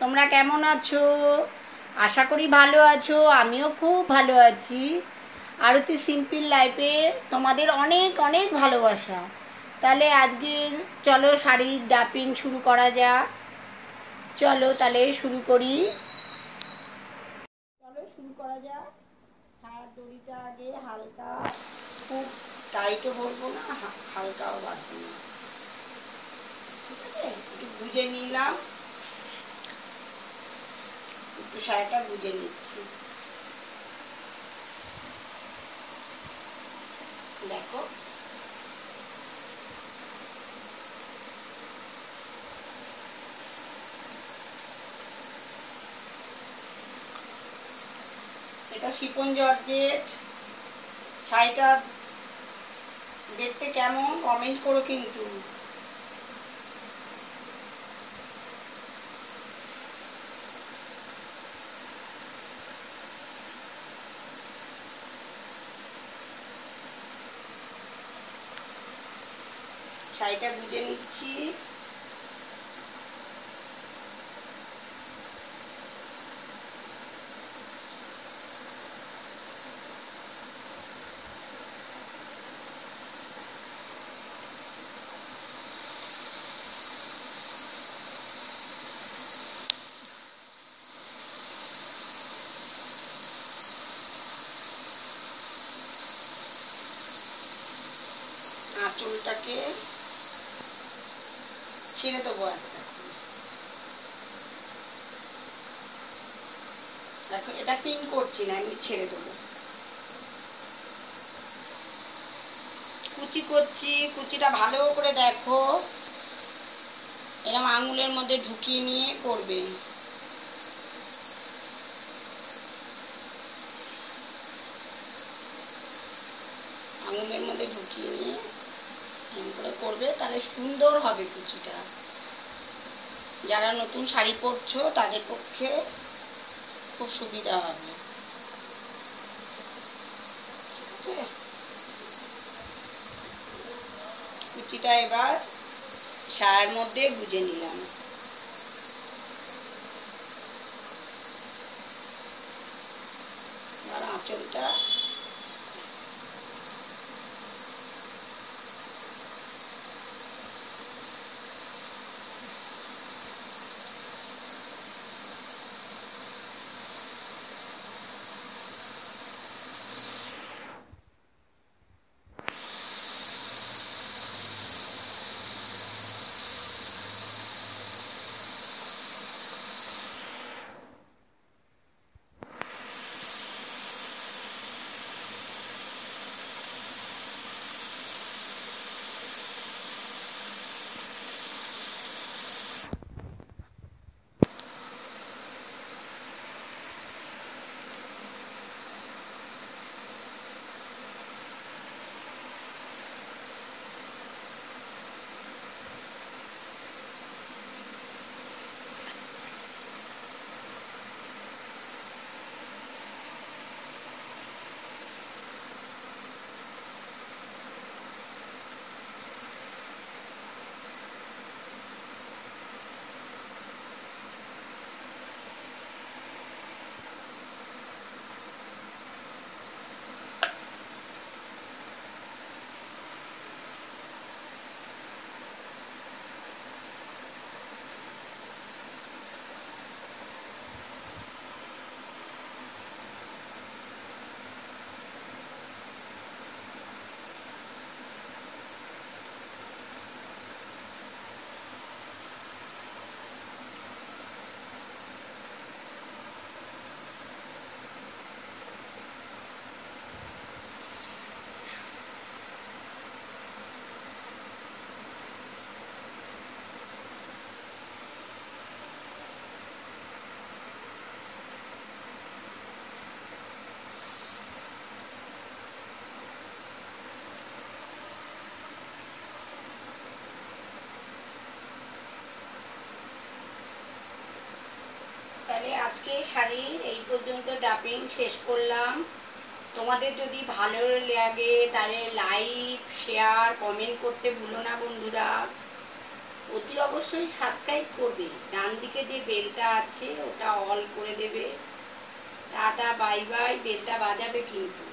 তোমরা কেমন আছো? আশা করি ভালো আছো, আমিও খুব ভালো আছি। আরতি সিম্পল লাইফে তোমাদের অনেক অনেক ভালোবাসা। তাহলে আজকে চলো শাড়ির ডাপিং শুরু করা যাক। চলো তাহলে শুরু করি। চলো শুরু করা যাক। ছায়ার দড়িটা আগে হালকা খুব টাইটও বলব না হালকাও না ঠিক আছে? একটু বুঝে নিলাম। একটু শাড়িটা বুঝে নিচ্ছি। দেখো। এটা শিপন জর্জেট। শাড়িটা দেখতে কেমন? কমেন্ট করো কিন্তু। শাড়িটা গুজে নিচ্ছি। আঁচলটাকে ছেড়ে দেবো আজকে দেখো, এটা পিন করছি না, এমনি ছেড়ে দেবো। কুচি করছি, কুচিটা ভালো করে দেখো। এরকম আঙুলের মধ্যে ঢুকিয়ে নিয়ে করবে। আঙুলের মধ্যে ঢুকিয়ে নিয়ে এরকম করে করবে তাহলে সুন্দর হবে কুচিটা। যারা নতুন শাড়ি পরছো, তাদের পক্ষে খুব সুবিধা হবে। ঠিক আছে? কুচিটা এবার শায়ের মধ্যে গুজে নিলাম। এবার আঁচলটা আজকে শাড়ির এই পর্যন্ত ডাপিং শেষ করলাম। তোমাদের যদি ভালো লাগে তাহলে লাইক শেয়ার কমেন্ট করতে ভুলো না বন্ধুরা। অতি অবশ্যই সাবস্ক্রাইব করবে। ডান দিকে যে বেলটা আছে, ওটা অল করে দেবে। টাটা বাই বাই বেলটা বাজাবে কিন্তু।